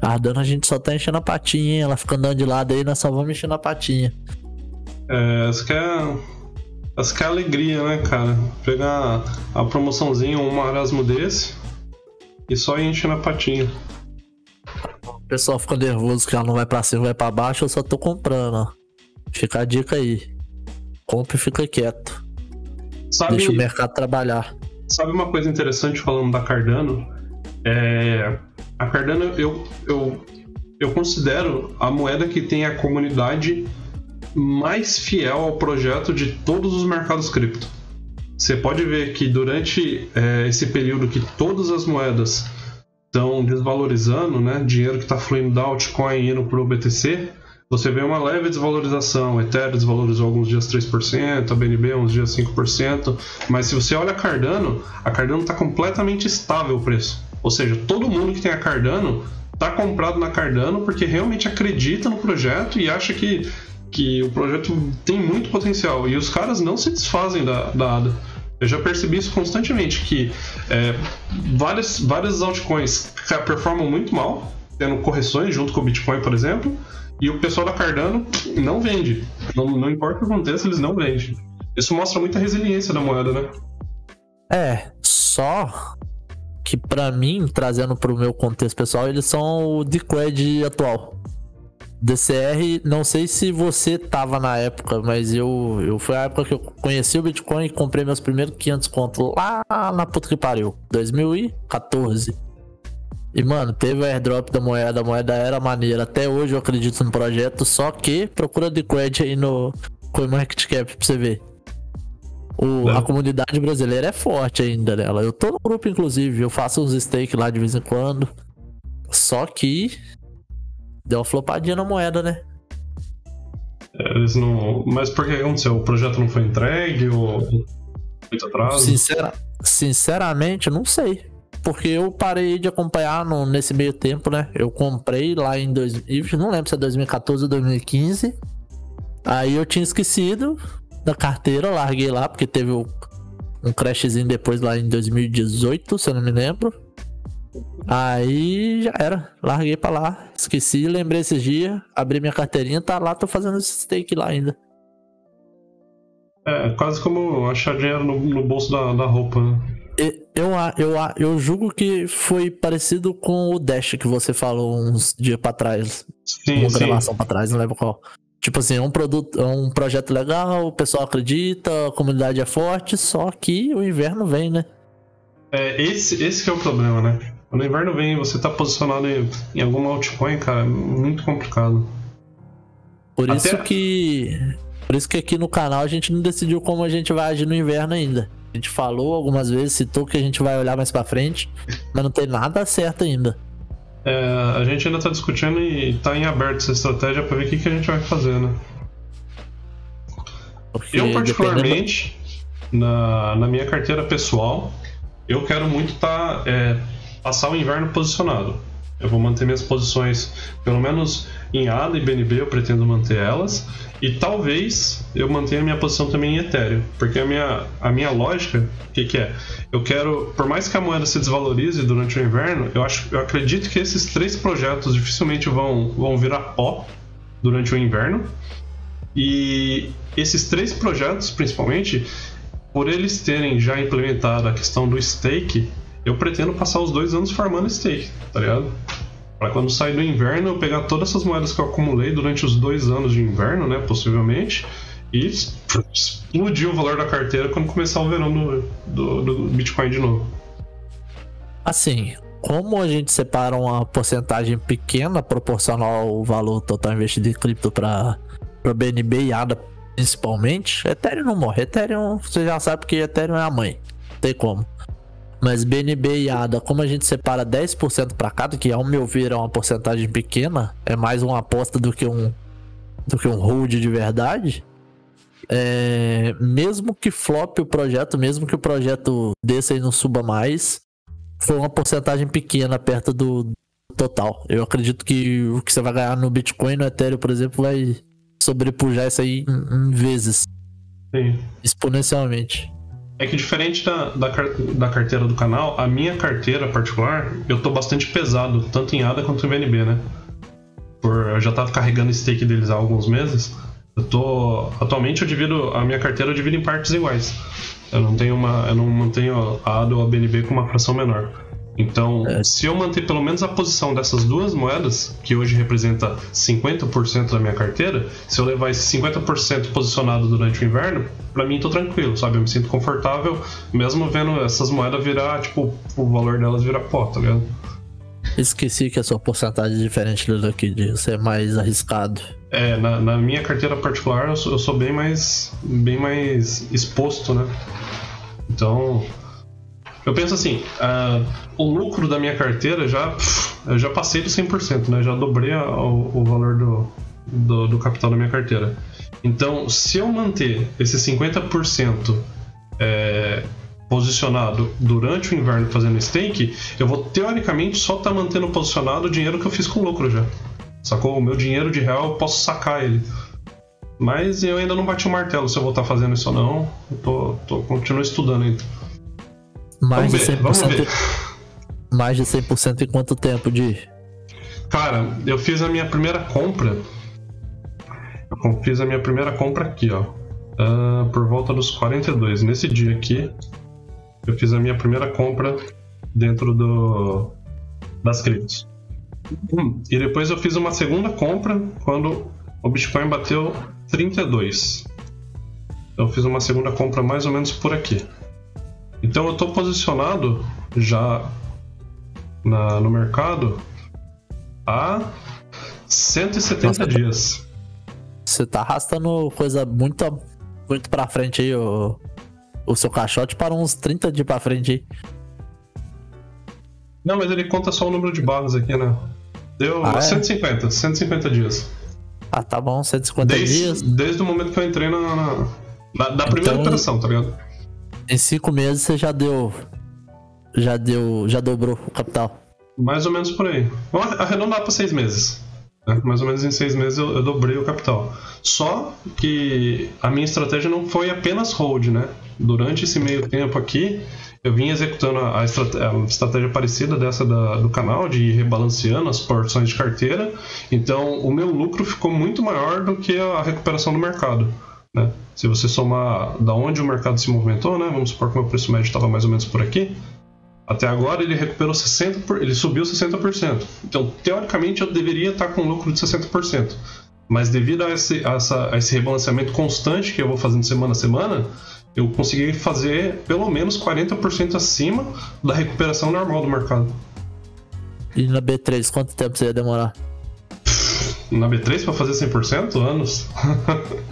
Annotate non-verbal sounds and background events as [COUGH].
Cardano a gente só tá enchendo a patinha, ela fica andando de lado aí, nós só vamos enchendo a patinha. É, essa que é. Essa que é a alegria, né, cara? Pegar a promoçãozinha, um marasmo desse e só ir enchendo a patinha. O pessoal fica nervoso que ela não vai pra cima, vai pra baixo, eu só tô comprando, ó. Fica a dica aí. Compre e fica quieto. Sabe, Deixa o mercado trabalhar. Sabe uma coisa interessante falando da Cardano? É, a Cardano eu, eu, eu considero a moeda que tem a comunidade mais fiel ao projeto de todos os mercados cripto. Você pode ver que durante é, esse período que todas as moedas estão desvalorizando, né, dinheiro que está fluindo da altcoin indo para o BTC, você vê uma leve desvalorização. O Ethereum desvalorizou alguns dias 3%, a BNB uns dias 5%, mas se você olha a Cardano, a Cardano está completamente estável o preço. Ou seja, todo mundo que tem a Cardano está comprado na Cardano porque realmente acredita no projeto e acha que, que o projeto tem muito potencial. E os caras não se desfazem da, da ADA. Eu já percebi isso constantemente, que é, várias, várias altcoins performam muito mal, tendo correções junto com o Bitcoin, por exemplo, e o pessoal da Cardano não vende. Não, não importa o que aconteça, eles não vendem. Isso mostra muita resiliência da moeda, né? É, só que para mim, trazendo para o meu contexto pessoal, eles são o Decred atual. DCR, não sei se você tava na época, mas eu, eu foi a época que eu conheci o Bitcoin e comprei meus primeiros 500 contos lá na puta que pariu, 2014. E mano, teve o airdrop da moeda, a moeda era maneira. Até hoje eu acredito no projeto, só que procura de aí no CoinMarketCap pra você ver. O, a comunidade brasileira é forte ainda nela. Eu tô no grupo, inclusive, eu faço uns stake lá de vez em quando. Só que deu uma flopadinha na moeda, né? É, eles não. Mas por que aconteceu? O projeto não foi entregue ou muito atraso? Sincera... Sinceramente, não sei. Porque eu parei de acompanhar no, nesse meio tempo, né? Eu comprei lá em 2000, não lembro se é 2014 ou 2015. Aí eu tinha esquecido, da carteira, larguei lá, porque teve um crashzinho depois lá em 2018, se eu não me lembro. Aí já era, larguei pra lá, esqueci, lembrei esses dias, abri minha carteirinha, tá lá, tô fazendo esse stake lá ainda. É, quase como achar dinheiro no, no bolso da, da roupa, né? Eu, eu, eu, eu julgo que foi parecido com o Dash que você falou uns dias pra trás. Sim, uma sim. gravação pra trás, não lembro qual. Tipo assim, é um produto, é um projeto legal, o pessoal acredita, a comunidade é forte, só que o inverno vem, né? É, esse, esse que é o problema, né? Quando o inverno vem você tá posicionado em, em alguma altcoin, cara, é muito complicado. Por isso Até... que. Por isso que aqui no canal a gente não decidiu como a gente vai agir no inverno ainda. A gente falou algumas vezes, citou que a gente vai olhar mais pra frente, mas não tem nada certo ainda. É, a gente ainda está discutindo e está em aberto essa estratégia para ver o que, que a gente vai fazer, né? Porque eu, particularmente, dependendo... na, na minha carteira pessoal, eu quero muito tá, é, passar o inverno posicionado. Eu vou manter minhas posições, pelo menos em ADA e BNB, eu pretendo manter elas. E talvez eu mantenha a minha posição também em Ethereum. Porque a minha, a minha lógica, o que, que é? Eu quero, por mais que a moeda se desvalorize durante o inverno, eu, acho, eu acredito que esses três projetos dificilmente vão, vão virar pó durante o inverno. E esses três projetos, principalmente, por eles terem já implementado a questão do stake, eu pretendo passar os dois anos farmando stake, tá ligado? Para quando sair do inverno eu pegar todas essas moedas que eu acumulei durante os dois anos de inverno, né, possivelmente, e explodir o valor da carteira quando começar o verão do, do, do Bitcoin de novo. Assim, como a gente separa uma porcentagem pequena proporcional ao valor total investido em cripto para BNB e ADA principalmente, Ethereum não morre. Ethereum, você já sabe que Ethereum é a mãe. Não tem como. Mas BNB e ADA, como a gente separa 10% para cada, que ao meu ver é uma porcentagem pequena, é mais uma aposta do que um do que um hold de verdade. É, mesmo que flop o projeto, mesmo que o projeto desça e não suba mais, foi uma porcentagem pequena perto do total. Eu acredito que o que você vai ganhar no Bitcoin, no Ethereum, por exemplo, vai sobrepujar isso aí em, em vezes. Sim. Exponencialmente. É que diferente da, da, da, carteira do canal, a minha carteira particular, eu tô bastante pesado, tanto em ADA quanto em BNB, né? Por, eu já tava carregando stake deles há alguns meses. Eu tô. Atualmente eu divido. A minha carteira eu divido em partes iguais. Eu não tenho uma. Eu não mantenho a ADA ou a BNB com uma fração menor. Então, é. se eu manter pelo menos a posição dessas duas moedas, que hoje representa 50% da minha carteira, se eu levar esse 50% posicionado durante o inverno, para mim tô tranquilo, sabe? Eu me sinto confortável, mesmo vendo essas moedas virar, tipo, o valor delas virar pó, tá ligado? Esqueci que a sua porcentagem é diferente do daqui, de ser mais arriscado. É, na, na minha carteira particular eu sou, eu sou bem mais bem mais exposto, né? Então, eu penso assim, uh, o lucro da minha carteira já. Eu já passei do 100%, né? Já dobrei a, o, o, valor do, do, do, capital da minha carteira. Então, se eu manter esse 50% é, posicionado durante o inverno fazendo stake, eu vou teoricamente só estar tá mantendo posicionado o dinheiro que eu fiz com lucro já. Sacou? O meu dinheiro de real eu posso sacar ele. Mas eu ainda não bati o martelo se eu vou estar tá fazendo isso ou não. Eu tô, tô, continuo estudando ainda. Mais vamos de 100%. Ver, vamos ver. Mais de 100% em quanto tempo de? Cara, eu fiz a minha primeira compra. Eu fiz a minha primeira compra aqui, ó. Uh, por volta dos 42. Nesse dia aqui, eu fiz a minha primeira compra dentro do das criptos. Hum, e depois eu fiz uma segunda compra quando o Bitcoin bateu 32. Então eu fiz uma segunda compra mais ou menos por aqui. Então eu estou posicionado já na, no mercado há 170 Nossa, dias. Você tá arrastando coisa muito, muito pra frente aí, o, o seu caixote para uns 30 dias pra frente aí. Não, mas ele conta só o número de barras aqui, né? Deu ah, 150, é? 150 dias. Ah, tá bom, 150 desde, dias. Desde o momento que eu entrei na. na, na da primeira então, operação, tá ligado? Em cinco meses você já deu. Já deu. Já dobrou o capital. Mais ou menos por aí. Vamos arredondar para seis meses. Né? Mais ou menos em seis meses eu, eu, dobrei o capital. Só que a minha estratégia não foi apenas hold, né? Durante esse meio tempo aqui, eu vim executando a, estratégia, a estratégia parecida dessa da, do canal, de ir rebalanceando as porções de carteira. Então, o meu lucro ficou muito maior do que a recuperação do mercado. Né? Se você somar da onde o mercado se movimentou, né? vamos supor que o meu preço médio estava mais ou menos por aqui, até agora ele recuperou 60%, por... ele subiu 60%. Então, teoricamente, eu deveria estar com um lucro de 60%. Mas devido a esse, a, essa, a esse rebalanceamento constante que eu vou fazendo semana a semana, eu consegui fazer pelo menos 40% acima da recuperação normal do mercado. E na B3, quanto tempo você ia demorar? Na B3 para fazer 100%? Anos. [LAUGHS]